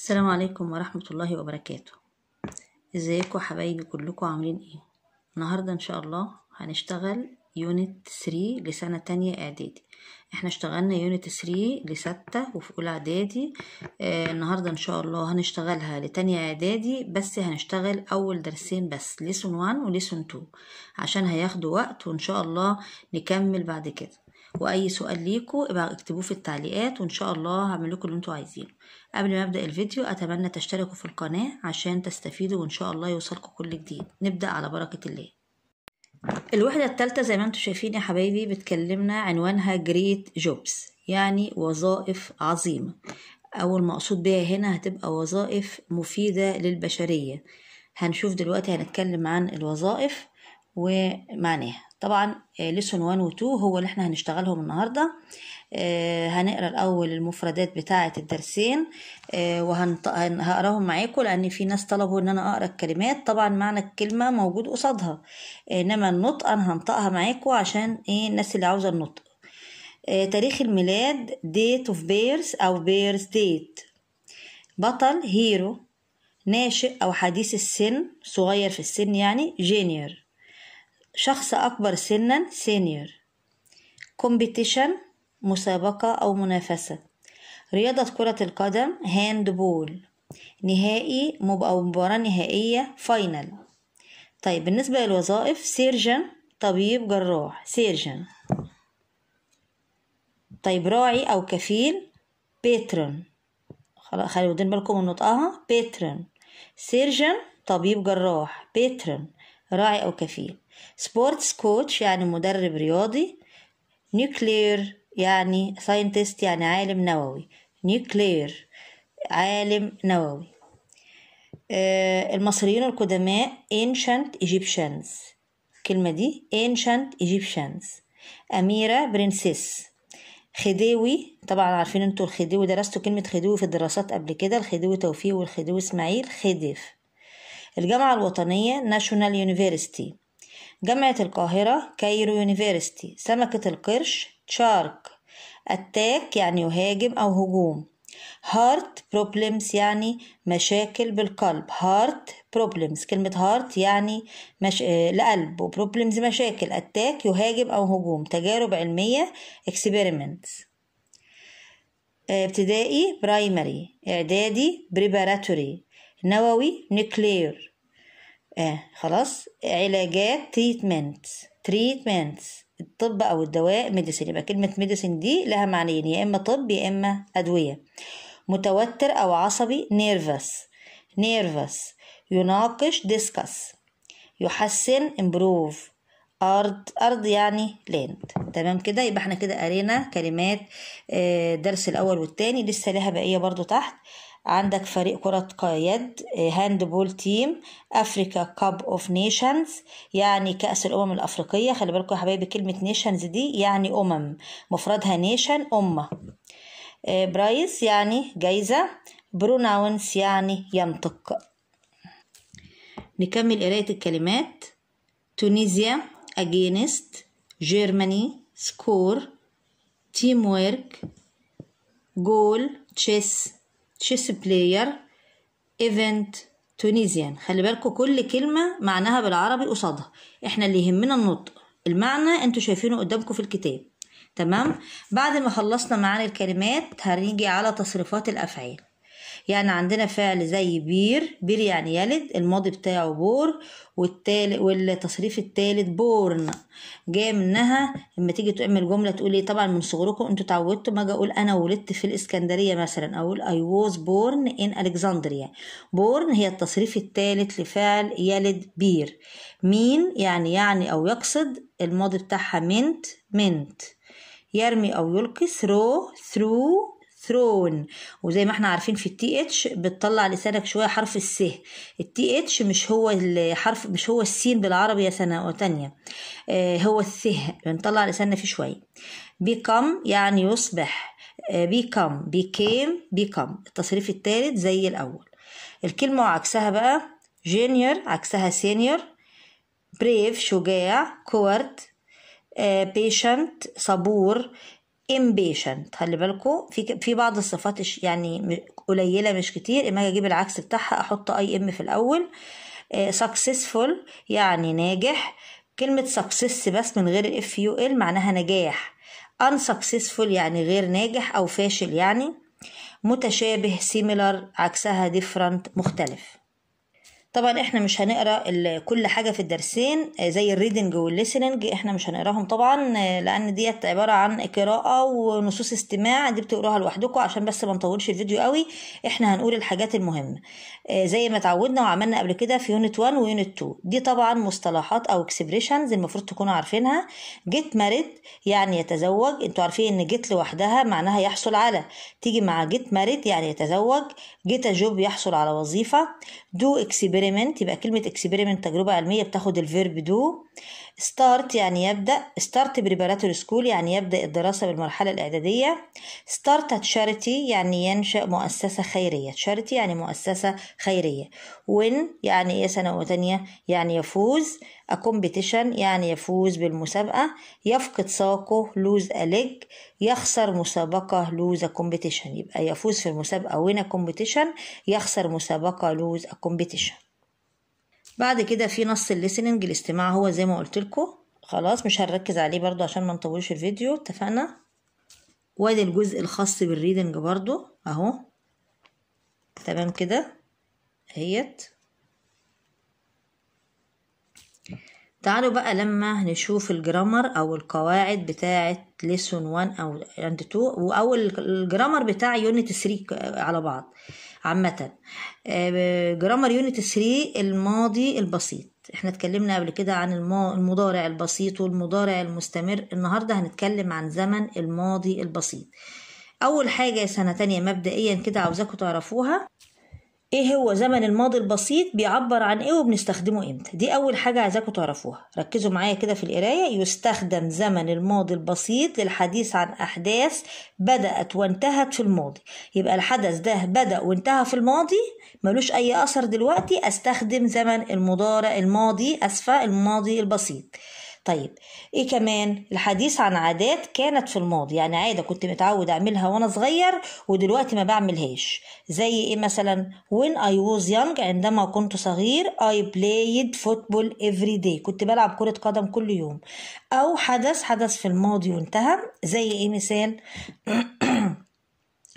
السلام عليكم ورحمة الله وبركاته. ازيكم حبايبي؟ كلكم عاملين إيه؟ النهاردة إن شاء الله هنشتغل unit 3 لسنة تانية إعدادي. إحنا اشتغلنا unit 3 لستة وفي أولى إعدادي. آه النهاردة إن شاء الله هنشتغلها لتانية إعدادي بس هنشتغل أول درسين بس lesson 1 و lesson 2 عشان هياخدوا وقت وإن شاء الله نكمل بعد كده. وأي سؤال ليكوا ابقى اكتبوه في التعليقات وإن شاء الله هعمل لكم اللي أنتوا عايزينه. قبل ما أبدأ الفيديو أتمنى تشتركوا في القناة عشان تستفيدوا وإن شاء الله يوصلكم كل جديد. نبدأ على بركة الله. الوحدة الثالثه زي ما أنتوا شايفين يا حبايبي بتكلمنا عنوانها جريت جوبز يعني وظائف عظيمة. أو المقصود بيها هنا هتبقى وظائف مفيدة للبشرية. هنشوف دلوقتي هنتكلم عن الوظائف ومعناها. طبعا ليسون 1 و 2 هو اللي إحنا هنشتغلهم النهارده. آه هنقرأ الأول المفردات بتاعة الدرسين آه وهقراهم معاكم لأن في ناس طلبوا إن أنا أقرأ الكلمات. طبعا معنى الكلمة موجود قصادها. إنما النطق أنا هنطقها معاكم عشان إيه الناس اللي عاوزة النطق. آه تاريخ الميلاد date of birth أو birth date. بطل هيرو ناشئ أو حديث السن صغير في السن يعني جينيور شخص أكبر سنا senior competition مسابقة أو منافسة. رياضة كرة القدم handball نهائي أو مباراة نهائية final طيب بالنسبة للوظائف surgeon طبيب جراح. surgeon طيب راعي أو كفيل patron خلاص خلوا بالكم من نطقها. patron surgeon طبيب جراح. patron راعي أو كفيل. sports coach يعني مدرب رياضي nuclear يعني scientist يعني عالم نووي nuclear عالم نووي المصريين القدماء ancient Egyptians. الكلمة دي ancient Egyptians. أميرة princess خديوي طبعا عارفين أنتوا الخديوي درستوا كلمة خديوي في الدراسات قبل كده الخديوي توفيق والخديوي اسماعيل khedive الجامعة الوطنية National University جامعة القاهرة Cairo University سمكة القرش shark. attack يعني يهاجم أو هجوم. heart problems يعني مشاكل بالقلب. heart problems كلمة heart يعني مش... لقلب و problems مشاكل. attack يهاجم أو هجوم. تجارب علمية experiments. ابتدائي primary إعدادي preparatory نووي nuclear آه خلاص. علاجات treatment treatment الطب أو الدواء medicine يبقى كلمة medicine دي لها معنيين. يا إما طب يا إما أدوية. متوتر أو عصبي nervous nervous يناقش discuss يحسن improve أرض أرض يعني land تمام كده؟ يبقى إحنا كده قرينا كلمات الدرس الأول والتاني. لسه لها بقية برضو تحت. عندك فريق كرة يد handball team Africa Cup of Nations يعني كأس الأمم الأفريقية. خلي بالكم يا حبايبي كلمة nations دي يعني أمم مفردها nation أمة. prize يعني جايزة pronounce يعني ينطق. نكمل قراية الكلمات. Tunisia against Germany score teamwork goal chess chess player event Tunisian خلي بالكم كل كلمة معناها بالعربي قصادها. إحنا اللي يهمنا النطق. المعنى أنتوا شايفينه قدامكم في الكتاب. تمام؟ بعد ما خلصنا معاني الكلمات هنيجي على تصريفات الأفعال. يعني عندنا فعل زي bear bear يعني يلد الماضي بتاعه bore والتالت والتصريف التالت born. جاي منها لما تيجي تعمل جملة تقول إيه؟ طبعا من صغركم أنتوا اتعودتوا ما أجي أقول أنا ولدت في الإسكندرية مثلا أقول I was born in Alexandria. born هي التصريف التالت لفعل يلد bear. mean يعني يعني أو يقصد الماضي بتاعها meant meant يرمي أو يلقي throw threw thrown وزي ما إحنا عارفين في ال TH بتطلع لسانك شوية حرف الس. ال TH مش هو الحرف مش هو السين بالعربي يا سنة تانية. آه هو الث بنطلع لساننا فيه شوية. become يعني يصبح. become. became. become. التصريف الثالث زي الأول. الكلمة وعكسها بقى. junior عكسها senior. brave شجاع. coward patient صبور. Impatient خلي بالكم في في بعض الصفات يعني قليلة مش كتير. إما أجي أجيب العكس بتاعها أحط I M في الأول. successful يعني ناجح. كلمة success بس من غير ال F U L معناها نجاح. unsuccessful يعني غير ناجح أو فاشل يعني. متشابه similar عكسها different مختلف. طبعا إحنا مش هنقرأ كل حاجة في الدرسين زي ال reading وال listening إحنا مش هنقراهم طبعا لأن ديت عبارة عن قراءة ونصوص استماع دي بتقروها لوحدكم عشان بس ما نطولش الفيديو قوي. إحنا هنقول الحاجات المهمة. زي ما اتعودنا وعملنا قبل كده في unit 1 و unit 2 دي طبعا مصطلحات أو expressions المفروض تكونوا عارفينها. get married يعني يتزوج. أنتوا عارفين إن get لوحدها معناها يحصل على. تيجي مع get married يعني يتزوج. get job يحصل على وظيفة. do expression experiment يبقى كلمة experiment تجربة علمية بتاخد ال verb do start يعني يبدأ start preparatory school يعني يبدأ الدراسة بالمرحلة الإعدادية. start charity يعني ينشأ مؤسسة خيرية. charity يعني مؤسسة خيرية. win يعني إيه سنة تانية يعني يفوز. competition يعني يفوز بالمسابقة. يفقد ساقه a leg. يخسر مسابقة a competition. يبقى يفوز في المسابقة a competition. يخسر مسابقة a competition. بعد كده في نص ال listening الاستماع هو زي ما قلت لكم. خلاص مش هنركز عليه برضو عشان ما نطولش الفيديو. اتفقنا؟ وادي الجزء الخاص بال reading برضو اهو. تمام كده؟ اهيت. تعالوا بقى لما نشوف ال grammar أو القواعد بتاعة lesson 1 أو and 2 أو ال grammar بتاع unit 3 على بعض. عامة grammar unit 3 الماضي البسيط. إحنا اتكلمنا قبل كده عن المضارع البسيط والمضارع المستمر. النهاردة هنتكلم عن زمن الماضي البسيط. أول حاجة سنة تانية مبدئيا كده عاوزاكم تعرفوها إيه هو زمن الماضي البسيط بيعبر عن إيه وبنستخدمه إمتى؟ دي اول حاجة عايزاكم تعرفوها. ركزوا معايا كده في القراية. يستخدم زمن الماضي البسيط للحديث عن أحداث بدأت وانتهت في الماضي. يبقى الحدث ده بدأ وانتهى في الماضي؟ ملوش أي أثر دلوقتي. أستخدم زمن المضارع الماضي أسفة الماضي البسيط. طيب إيه كمان؟ الحديث عن عادات كانت في الماضي يعني عادة كنت متعود أعملها وأنا صغير ودلوقتي ما بعملهاش. زي إيه مثلا؟ When I was young عندما كنت صغير I played football every day. كنت بلعب كرة قدم كل يوم. أو حدث حدث في الماضي وانتهى. زي إيه مثال؟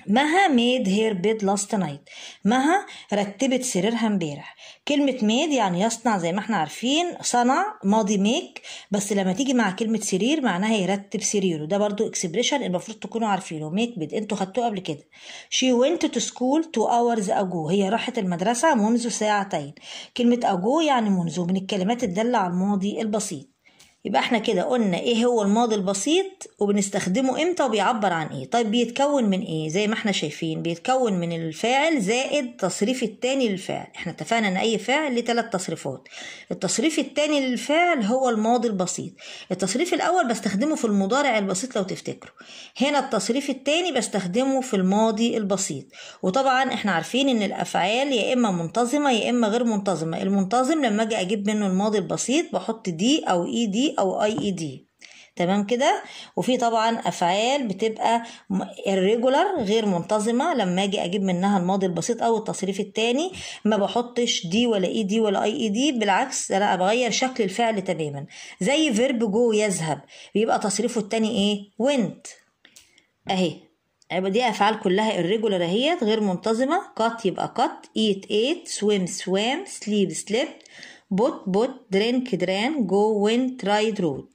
Maha made her bed last night مها رتبت سريرها امبارح. كلمة made يعني يصنع زي ما إحنا عارفين صنع ماضي make بس لما تيجي مع كلمة سرير معناها يرتب سريره. ده برضو expression المفروض تكونوا عارفينه. make bed أنتوا خدتوه قبل كده. She went to school two hours ago. هي راحت المدرسة منذ ساعتين. كلمة ago يعني منذ من الكلمات الدالة على الماضي البسيط. يبقى إحنا كده قلنا إيه هو الماضي البسيط وبنستخدمه إمتى وبيعبر عن إيه. طيب بيتكون من إيه؟ زي ما إحنا شايفين بيتكون من الفاعل زائد تصريف التاني للفعل إحنا اتفقنا ان اي فعل ليه ثلاث تصريفات. التصريف التاني للفعل هو الماضي البسيط. التصريف الأول بستخدمه في المضارع البسيط لو تفتكروا. هنا التصريف التاني بستخدمه في الماضي البسيط. وطبعا إحنا عارفين إن الأفعال يا إما منتظمة يا إما غير منتظمة. المنتظم لما أجي أجيب منه الماضي البسيط بحط دي أو اي دي أو اي اي دي تمام كده؟ وفي طبعا أفعال بتبقى irregular غير منتظمة. لما أجي أجيب منها الماضي البسيط أو التصريف التاني ما بحطش D ولا E D ولا I E D بالعكس أنا بغير شكل الفعل تماما. زي verb go يذهب. بيبقى تصريفه التاني إيه؟ went. أهي. يبقى دي أفعال كلها irregular أهيت غير منتظمة. cut يبقى cut. eat ate swim swam sleep slept. put put drink drank go went ride rode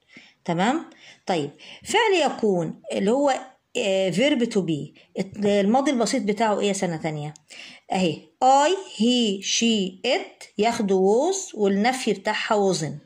تمام؟ طيب فعل يكون اللي هو verb to be الماضي البسيط بتاعه إيه سنة تانية؟ أهي I he she it ياخدوا was والنفي بتاعها wasn't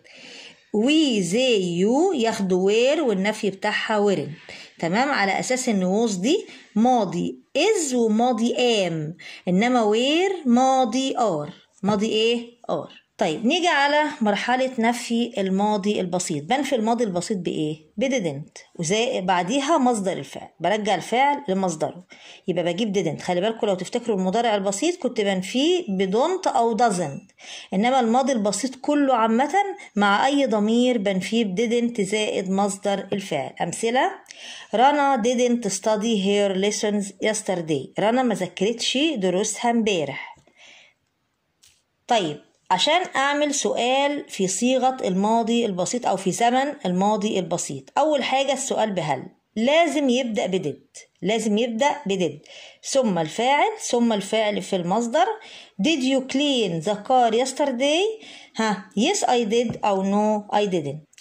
we they you ياخدوا were والنفي بتاعها weren't تمام؟ على أساس إن was دي ماضي is وماضي am إنما were ماضي are ماضي إيه؟ are طيب نيجي على مرحلة نفي الماضي البسيط. بنفي الماضي البسيط بإيه؟ ب didn't. وزي بعديها مصدر الفعل. برجع الفعل لمصدره. يبقى بجيب didn't خلي بالكم لو تفتكروا المضارع البسيط كنت بنفيه ب don't أو doesn't. إنما الماضي البسيط كله عامة مع أي ضمير بنفيه ب didn't زائد مصدر الفعل. أمثلة. رنا didn't study her lessons yesterday. رنا ما ذاكرتش دروسها امبارح. طيب عشان أعمل سؤال في صيغة الماضي البسيط أو في زمن الماضي البسيط. أول حاجة السؤال بهل. لازم يبدأ بدد. لازم يبدأ بدد. ثم الفاعل ثم الفعل في المصدر. Did you clean the car yesterday? ها yes I did. أو no I didn't.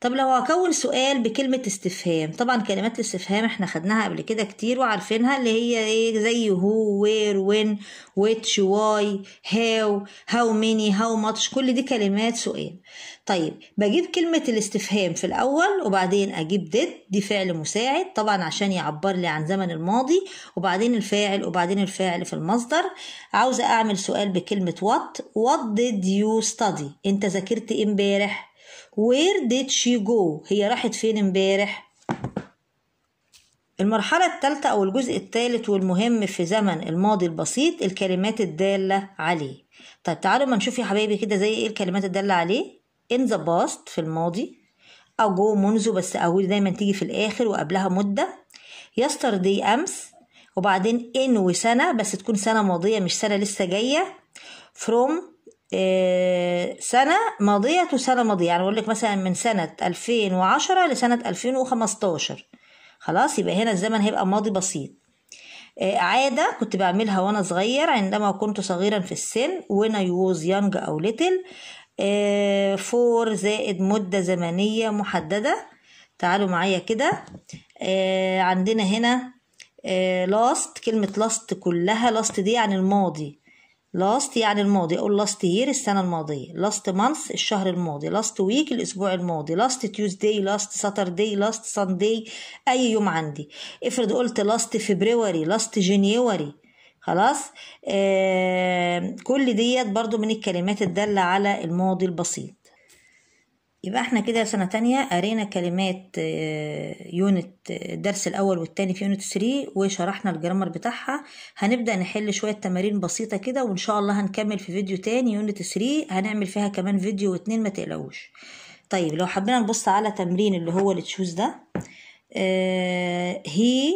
طب لو هكون سؤال بكلمة استفهام طبعا كلمات الاستفهام إحنا خدناها قبل كده كتير وعارفينها اللي هي إيه؟ زي who where when which why how how many how much كل دي كلمات سؤال. طيب بجيب كلمة الاستفهام في الأول وبعدين أجيب did دي فعل مساعد طبعا عشان يعبر لي عن زمن الماضي وبعدين الفاعل وبعدين الفاعل في المصدر. عاوزة أعمل سؤال بكلمة what what did you study أنت ذاكرت إمبارح؟ Where did she go؟ هي راحت فين امبارح؟ المرحلة الثالثة أو الجزء الثالث والمهم في زمن الماضي البسيط الكلمات الدالة عليه. طيب تعالوا ما نشوف يا حبايبي كده زي إيه الكلمات الدالة عليه؟ in the past في الماضي أو منذ بس أقول دايما تيجي في الآخر وقبلها مدة yesterday أمس وبعدين in وسنة بس تكون سنة ماضية مش سنة لسه جاية from سنة ماضية وسنة ماضية. يعني أقول لك مثلا من سنة 2010 لسنة 2015 خلاص يبقى هنا الزمن هيبقى ماضي بسيط. عادة كنت بعملها وأنا صغير عندما كنت صغيرا في السن I was young أو little. فور زائد مدة زمنية محددة. تعالوا معايا كده. عندنا هنا last كلمة last كلها. last دي يعني الماضي. Last يعني الماضي. أقول last year السنة الماضية. Last month الشهر الماضي. Last week الأسبوع الماضي. Last Tuesday last Saturday last Sunday. أي يوم عندي. افرض قلت last February last January. خلاص؟ آه كل ديت برضو من الكلمات الدالة على الماضي البسيط. يبقى إحنا كده سنة تانية قرينا كلمات unit الدرس الأول والتاني في unit 3 وشرحنا ال grammar بتاعها. هنبدأ نحل شوية تمارين بسيطة كده وإن شاء الله هنكمل في فيديو تاني unit 3 هنعمل فيها كمان فيديو واتنين ما تقلقوش. طيب لو حبينا نبص على تمرين اللي هو اللي تشوز ده هي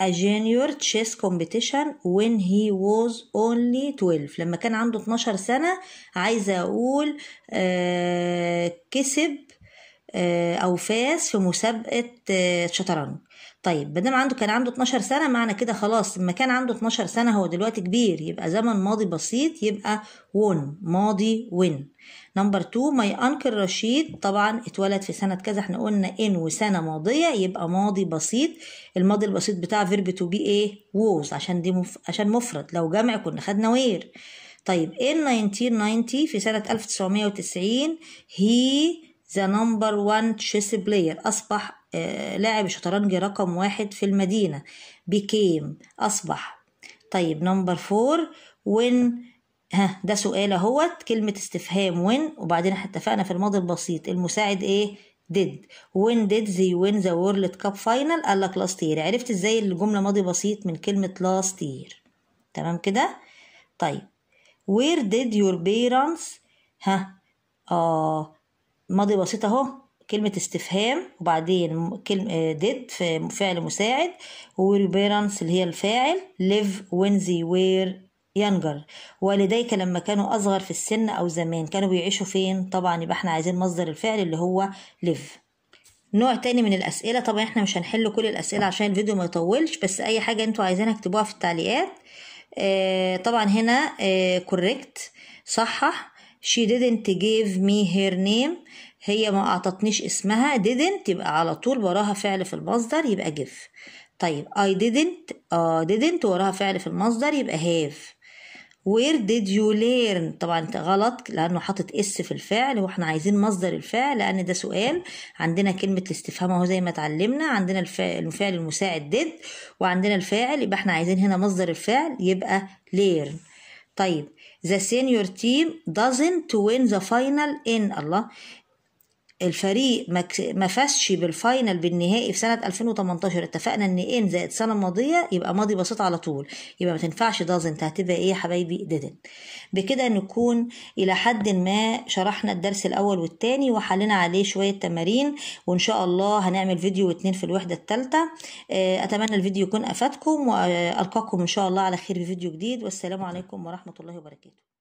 a junior chess competition when he was only 12 لما كان عنده 12 سنة عايزة أقول آه كسب آه أو فاز في مسابقة آه شطرنج. طيب بدل عنده كان عنده 12 سنة معنى كده خلاص لما كان عنده 12 سنة هو دلوقتي كبير يبقى زمن ماضي بسيط يبقى won ماضي win. number 2 my uncle رشيد طبعا اتولد في سنة كذا إحنا قلنا ان وسنة ماضية يبقى ماضي بسيط. الماضي البسيط بتاع verb to be إيه was عشان دي مف... عشان مفرد. لو جمع كنا خدنا were. طيب in 1990 في سنة 1990 he the number 1 chess player أصبح آه لاعب شطرنج رقم واحد في المدينة. became أصبح طيب number 4 when ها ده سؤال أهوت كلمة استفهام when وبعدين إحنا اتفقنا في الماضي البسيط المساعد إيه؟ did when did they win the world cup final قال لك last year عرفت إزاي الجملة ماضي بسيط من كلمة last year تمام كده؟ طيب where did your parents ها آه ماضي بسيط أهو. كلمة استفهام وبعدين كلمة did في فعل مساعد و parents اللي هي الفاعل live when they were younger. والديك لما كانوا أصغر في السن أو زمان كانوا بيعيشوا فين؟ طبعا يبقى إحنا عايزين مصدر الفعل اللي هو live. نوع تاني من الأسئلة طبعا إحنا مش هنحل كل الأسئلة عشان الفيديو ما يطولش بس أي حاجة أنتوا عايزينها اكتبوها في التعليقات. آه طبعا هنا آه correct صحح. She didn't give me her name. هي ما أعطتنيش اسمها didn't يبقى على طول وراها فعل في المصدر يبقى give طيب I didn't uh, didn't وراها فعل في المصدر يبقى have. Where did you learn طبعا غلط لأنه حاطط اس في الفعل وإحنا عايزين مصدر الفعل لأن ده سؤال. عندنا كلمة الاستفهام أهو زي ما اتعلمنا عندنا الفعل المساعد did وعندنا الفاعل يبقى إحنا عايزين هنا مصدر الفعل يبقى learn. طيب the senior team doesn't win the final in. الله. الفريق ما فازش بال final بالنهائي في سنة 2018 اتفقنا إن in زائد السنة الماضية يبقى ماضي بسيط على طول. يبقى ما تنفعش doesn't هتبقى إيه يا حبايبي؟ didn't بكده نكون إلى حد ما شرحنا الدرس الأول والتاني وحلنا عليه شوية تمارين وإن شاء الله هنعمل فيديو واتنين في الوحدة التالتة. أتمنى الفيديو يكون أفادكم وألقاكم إن شاء الله على خير في فيديو جديد. والسلام عليكم ورحمة الله وبركاته.